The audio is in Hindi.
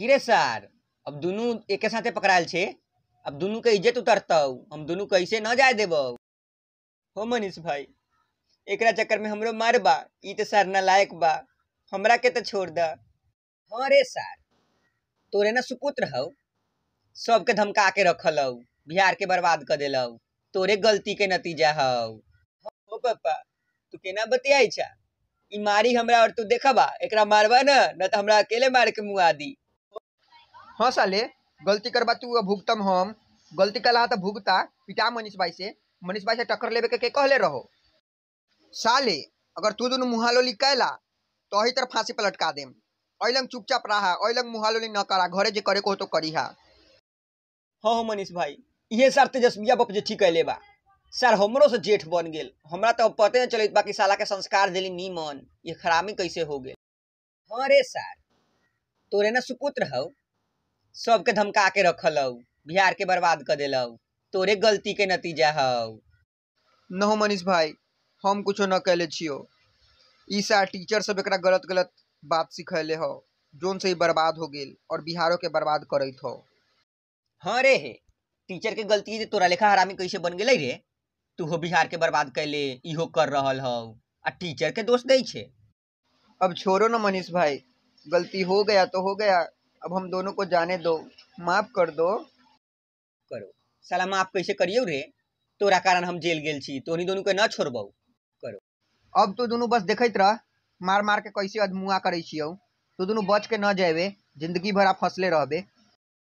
किरे सर, अब दुनू एके साथे पकड़ायल छे? अब दुनू के इज़्ज़त उतरतौ, हम दुनू कैसे न जाए देबौ? हो मनीष भाई, एकरा चक्कर में हमरो मार बा तो सर नालायक बा, हमरा के तो छोड़ दा। हाँ रे सर, तोरे ना सुपुत्र हौ, सबके धमका के रखल हौ बिहार के बर्बाद कर देलौ, तोरे गलती के नतीजा हौ। हो पापा तू केना बतियाई छा? ई मारी हमरा और तू देखबा, एकरा मारबा न न तो हमरा अकेले मार के मुआ दी। हाँ साले गलती करबा तू भुगतम हम। गलती कला तो भुगता पिटा मनीष भाई से? मनीष भाई से टक्कर लेवे के, कहले रहो। साले अगर तू दोनों मुहालोली कैला तो ही तरह फांसी पर लटका देम। अइलंग चुपचाप रहा अइलंग मुहालोली न करा घरे जे करे को तो करी हा हाँ हो मनीष भाई ये सर तेजस्विया बाप जे ठीक कैले बा। सर हमरो से जेठ बन गेल। हमरा तो पते न चलित बाकी साला के संस्कार देली नीमन ये खरामी कैसे हो गेल? हाँ रे सर तोरे ना सुपुत्र हौ। सबके धमका के रखल हौ बिहार के बर्बाद कर देलौ तोरे गलती के नतीजा हौ न हो मनीष भाई हम कुछो न कैले छियो। ई साल टीचर सब एक गलत गलत बात सिखैले हो जोन से ही बर्बाद हो गेल और बिहारों के बर्बाद करैत हो हाँ रे हे टीचर के गलती से तोरा लेखा हरामी कैसे बन गेलै रे? तू हो बिहार के बर्बाद कैले इहो कर रहल हौ आ टीचर के दोष दै छे। अब छोड़ो ना मनीष भाई गलती हो गया तो हो गया अब हम दोनों को जाने दो। माफ़ कर दो। करो। साला माफ़ कैसे करियो रे? तोरा कारण हम जेल गेल छी तोनी दोनों के न छोड़बौ। अब तो दोनों बस देखत रह मार मार के कैसे अधमुआ करे छियो? तो दोनों बच के न जाबे ज़िंदगी भर आप फंसले रहबे।